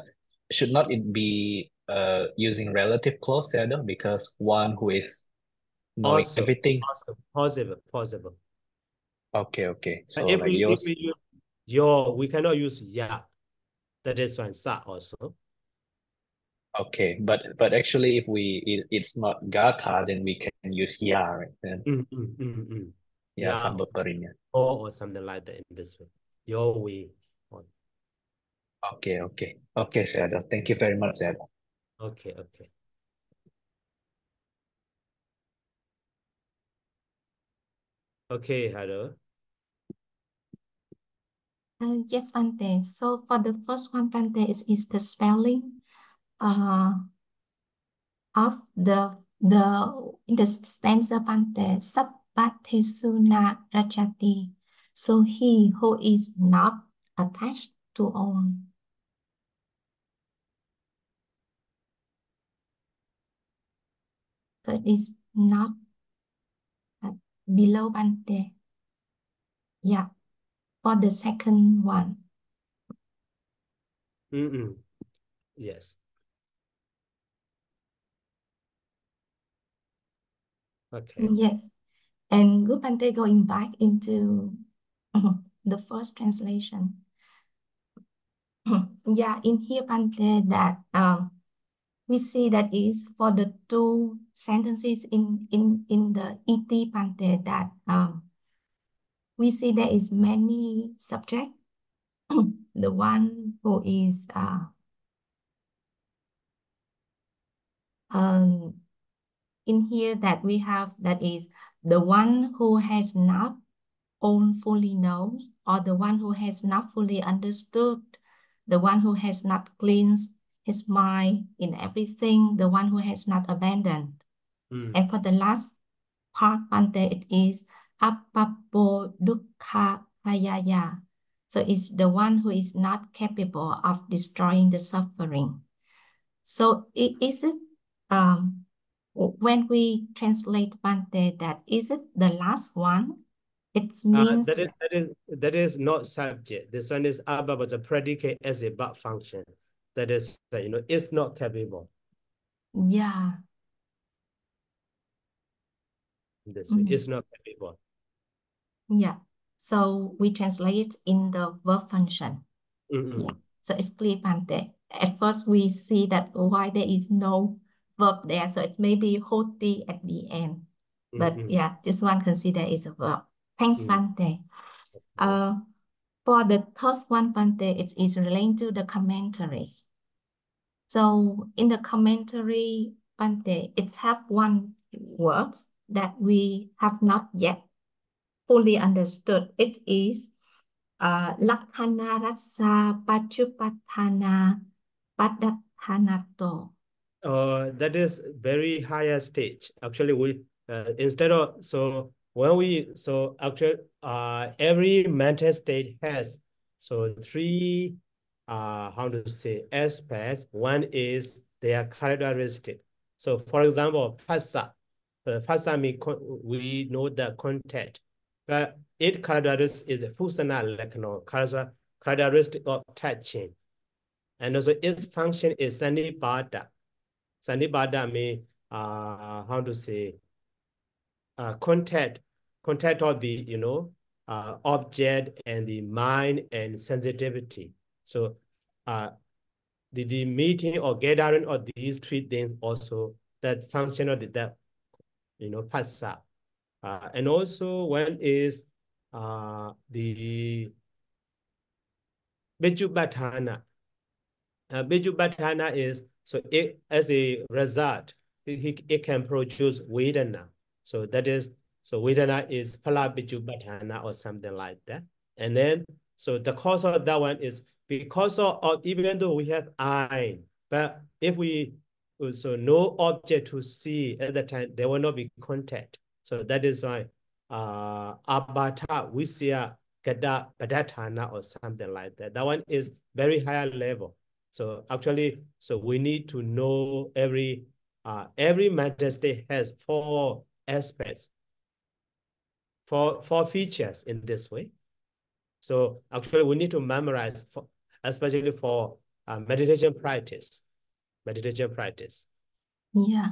should not it be uh using relative clause Sayadaw because one who is knowing also, everything. Possible, possible, possible. Okay, okay. So if like we, yours... if we use your, we cannot use yeah. That is one sa also. Okay, but but actually, if we it, it's not gata, then we can use ya, right? Then mm, mm, mm, mm. yeah, yeah. Or, or something like that in this way. Your way. Okay, okay, okay, Sayadaw. Thank you very much, Sayadaw. Okay, okay. Okay, hello. Uh, yes, Bante. So for the first one, Bante, is, is the spelling uh, of the the in the stanza Bante, Sappatesuna Rajati. So he who is not attached to own. So it is not below Bante. Yeah, for the second one. Mm -mm. Yes. Okay. Yes. And Gupante going back into the first translation. yeah, in here, Bhante, that um, we see that is for the two sentences in in in the et pante that um we see there is many subject the one who is uh um in here that we have that is the one who has not own fully knows or the one who has not fully understood the one who has not cleansed his mind in everything, the one who has not abandoned. Mm. And for the last part, Bante, it is abhabbo dukkha ayaya. So it's the one who is not capable of destroying the suffering. So it is it um when we translate Bante that is it the last one? It means uh, that is that is that is not subject. This one is abba but the predicate as a but function that is, you know, is not capable. Yeah. This mm -hmm. is not capable. Yeah. So we translate it in the verb function. Mm -hmm. Yeah. So it's clear, Bhante. At first, we see that why there is no verb there. So it may be hoti at the end. But mm -hmm. yeah, this one consider is a verb. Thanks, mm -hmm. Bhante. Uh, for the first one, Bhante, it is related to the commentary. So in the commentary, Bhante, it's have one word that we have not yet fully understood. It is uh, Lakhana Rasa Pachupatana Padathanato. Uh, that is very higher stage. Actually, we uh, instead of so when we so actually uh every mental state has so three uh, how to say, aspects. One is their characteristic. So for example, phassa. Uh, means we know the content, but it characteristic is functional lakna, characteristic of touching. And also its function is sannipata. Sannipata means, uh, how to say, uh, contact, contact of the, you know, uh, object and the mind and sensitivity. So uh, the, the meeting or gathering of these three things also that function of the that you know phassa. Uh, and also one is uh, the Vijubatana. uh, is, so it, as a result, it, it can produce Vedana. So that is, so Vedana is Phala Biju or something like that. And then, so the cause of that one is because of, of even though we have eye, but if we, so no object to see at the time, there will not be contact. So that is why uh, Abhata, Visya, Gada, Padatana or something like that. That one is very higher level. So actually, so we need to know every uh, every state has four aspects, four, four features in this way. So actually we need to memorize, for, especially for uh, meditation practice, meditation practice. Yeah.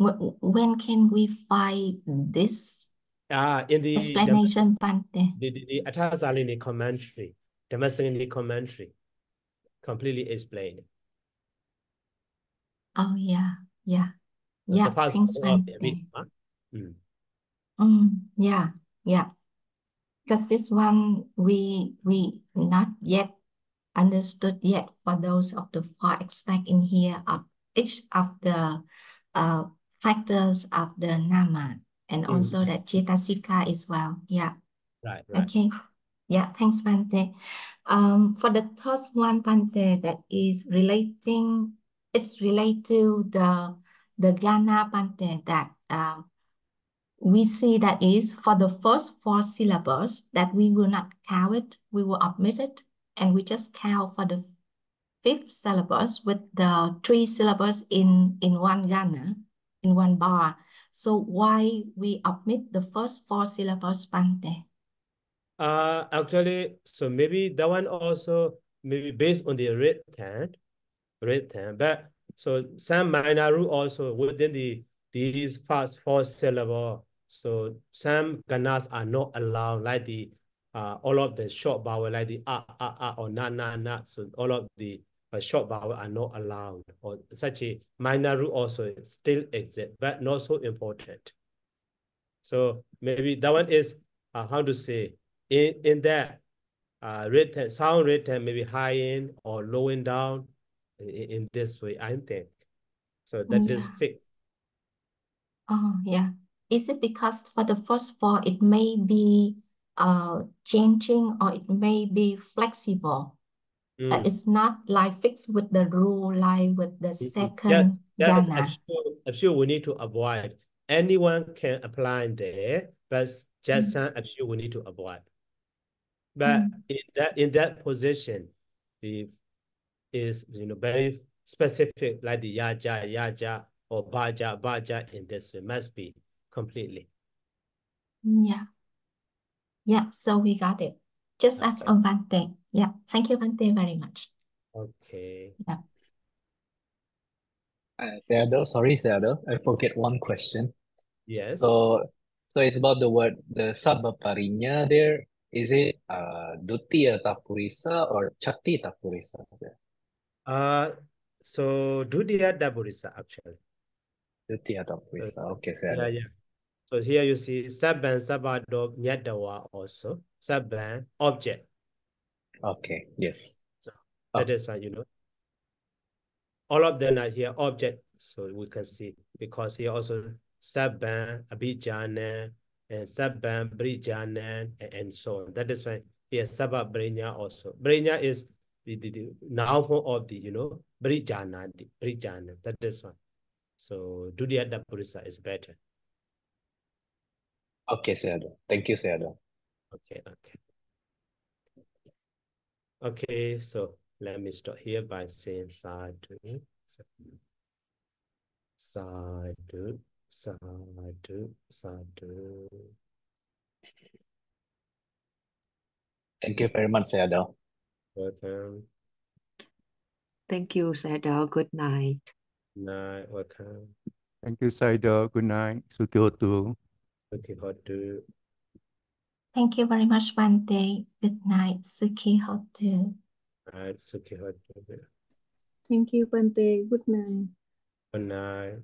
When can we find this uh, in the explanation, Bhante? The, the, the Atthasalini commentary, Dhammasalini commentary, completely explained. Oh, yeah. Yeah. Yeah. Thanks, Bhante. Mm. Mm, yeah. Yeah. Because this one, we we not yet understood yet for those of the four aspects in here of each of the uh, factors of the nama and mm. also that Cetasika as well. Yeah. Right, right. Okay. Yeah, thanks, Bhante. Um, for the third one, Bhante, that is relating, it's related to the the gana Bhante that um, we see that is for the first four syllables that we will not count it, we will omit it, and we just count for the fifth syllables with the three syllables in, in one gana, in one bar. So why we omit the first four syllables, Bhante? Uh, actually, so maybe that one also maybe based on the written, written, but so some minor rule also within the these first four syllable. So some ganas are not allowed, like the uh all of the short vowel, like the ah ah ah or na na na. So all of the uh, short vowel are not allowed, or such a minor rule also still exists, but not so important. So maybe that one is uh, how to say in in that uh written sound written maybe high in or low and down in, this way, I think. So that yeah. is fixed. Oh, yeah. Is it because for the first four, it may be uh changing or it may be flexible? Mm. Uh, it's not like fixed with the rule, like with the second yeah, I'm sure, I'm sure we need to avoid. Anyone can apply there, but just mm. some I'm we need to avoid. But mm. in that in that position, the is you know very specific, like the yaja, yaja, or baja, baja in this way must be completely. Yeah. Yeah, so we got it. Just okay. as on Bhante. Yeah, thank you, Bhante, very much. Okay. Yeah. Uh, Theodore, sorry, Theodore, I forget one question. Yes. So, so it's about the word, the sabbapariññā there. Is it uh, Dutiya Tappurisa or Chatthi Tappurisa? Uh, so Dutiya Tappurisa actually. Dutiya Tappurisa, okay. So, yeah, yeah. So here you see Sabban, Sabado, Nyadawa also. Sabban, object. Okay, yes. So oh. that is why you know. All of them are here object, so we can see because here also Sabban, Abijana, and Sabban, Brijana, and, and so on. That is why here Sabbapariññā also. Brinya is the, the, the noun of the, you know, Brijana, Brijana, that is one. So Dudiyada Purisa is better. Okay, Sayadaw. Thank you, Sayadaw. Okay, okay. Okay, so let me start here by saying sadhu, sadhu, sadhu, sadhu. Thank you very much, Sayadaw. Welcome. Thank you, Sayadaw. Good night. Night. Welcome. Thank you, Sayadaw. Good night. Sukhihotu. Sukhihotu. Thank you very much, Bhante. Good night, suki Sukhihotu. Night, Sukhihotu. Thank you, Bhante. Good night. Good night.